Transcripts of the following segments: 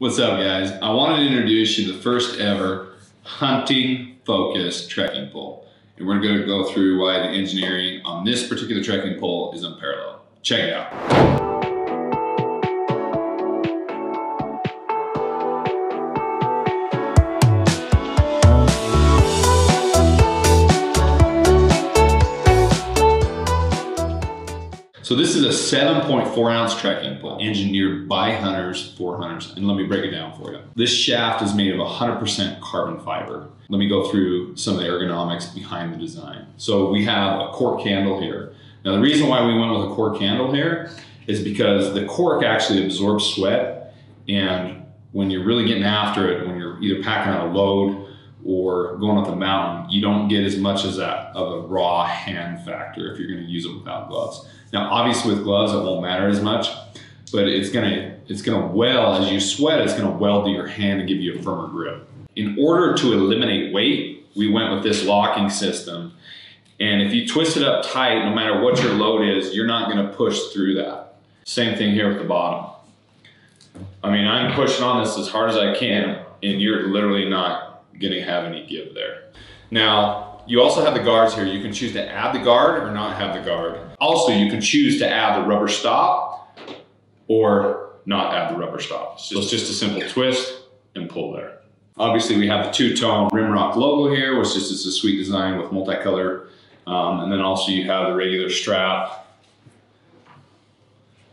What's up guys? I wanted to introduce you to the first ever hunting focused trekking pole. And we're gonna go through why the engineering on this particular trekking pole is unparalleled. Check it out. So this is a 7.4 ounce trekking pole engineered by hunters for hunters. And let me break it down for you. This shaft is made of 100% carbon fiber. Let me go through some of the ergonomics behind the design. So we have a cork handle here. Now the reason why we went with a cork handle here is because the cork actually absorbs sweat and when you're really getting after it, when you're either packing out a load or going up the mountain, you don't get as much as that of a raw hand factor if you're going to use it without gloves. Now, obviously with gloves, it won't matter as much, but it's gonna it's gonna weld as you sweat. It's gonna weld to your hand and give you a firmer grip. In order to eliminate weight, we went with this locking system. And if you twist it up tight, no matter what your load is, you're not gonna push through that. Same thing here with the bottom. I mean, I'm pushing on this as hard as I can, and you're literally not gonna have any give there. Now, you also have the guards here. You can choose to add the guard or not have the guard. Also, you can choose to add the rubber stop or not add the rubber stop. So it's just a simple twist and pull there. Obviously, we have the two-tone Rimrok logo here, which is just a sweet design with multicolor. Um, and then also you have the regular strap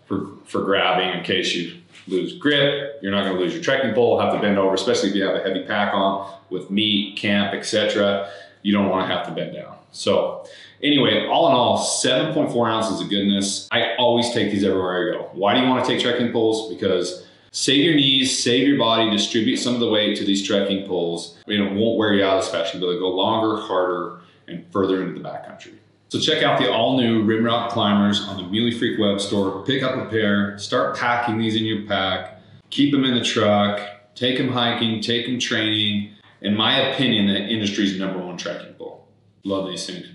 for, for grabbing in case you lose grip. You're not going to lose your trekking pole, have to bend over, especially if you have a heavy pack on with meat, camp, etc you don't want to have to bend down. So anyway, all in all, 7.4 ounces of goodness. I always take these everywhere I go. Why do you want to take trekking poles? Because save your knees, save your body, distribute some of the weight to these trekking poles. You know, won't wear you out as especially, but they go longer, harder, and further into the backcountry. So check out the all new Rimrok Klimbers on the Muley Freak web store. Pick up a pair, start packing these in your pack, keep them in the truck, take them hiking, take them training, in my opinion, the industry's number one trekking pole. Love these things.